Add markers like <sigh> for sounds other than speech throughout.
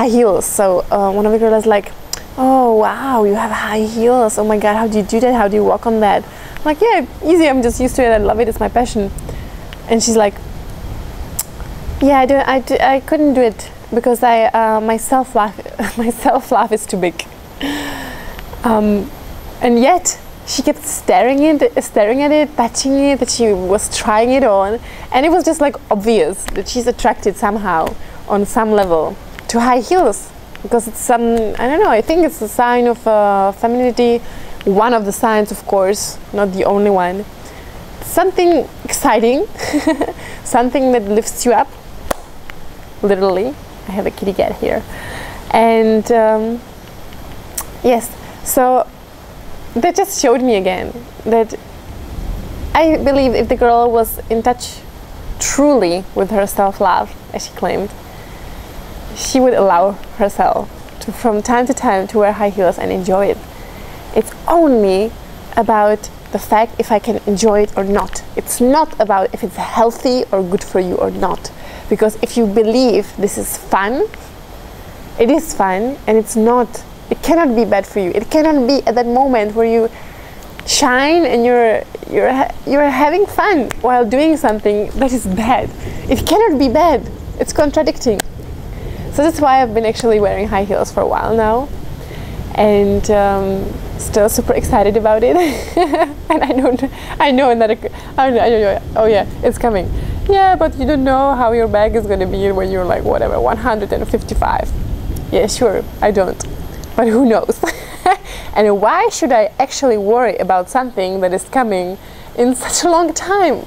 high heels. So uh, one of the girls like, "Oh wow, you have high heels! Oh my god, how do you do that? How do you walk on that?" I'm like, "Yeah, easy. I'm just used to it. I love it. It's my passion." And she's like, "Yeah, I do. I, do, I couldn't do it because I uh, my self love <laughs> my self love is too big." Um, and yet she kept staring it, staring at it, touching it, that she was trying it on, and it was just like obvious that she's attracted somehow on some level to high heels because it's some I don't know. I think it's a sign of uh, femininity, one of the signs, of course, not the only one. Something exciting, <laughs> something that lifts you up. Literally, I have a kitty cat here, and um, yes, so that just showed me again that I believe if the girl was in touch truly with her self love, as she claimed, she would allow herself to, from time to time, to wear high heels and enjoy it. It's only about the fact if I can enjoy it or not. It's not about if it's healthy or good for you or not. Because if you believe this is fun, it is fun and it's not it cannot be bad for you. It cannot be at that moment where you shine and you're you're you're having fun while doing something that is bad. It cannot be bad. It's contradicting. So that's why I've been actually wearing high heels for a while now, and um, still super excited about it. <laughs> and I know I know that I know, oh yeah it's coming. Yeah, but you don't know how your bag is going to be when you're like whatever 155. Yeah, sure, I don't but who knows? <laughs> and why should I actually worry about something that is coming in such a long time?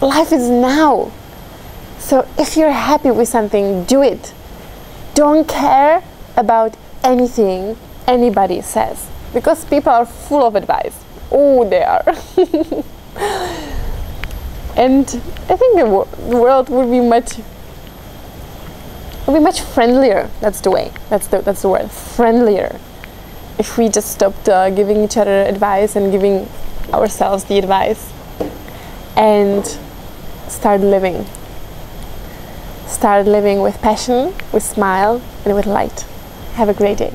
Life is now. So if you're happy with something, do it. Don't care about anything anybody says because people are full of advice. Oh, they are. <laughs> and I think the, the world would be much We'll be much friendlier. That's the way. That's the that's the word. Friendlier. If we just stopped uh, giving each other advice and giving ourselves the advice, and start living start living with passion, with smile, and with light. Have a great day.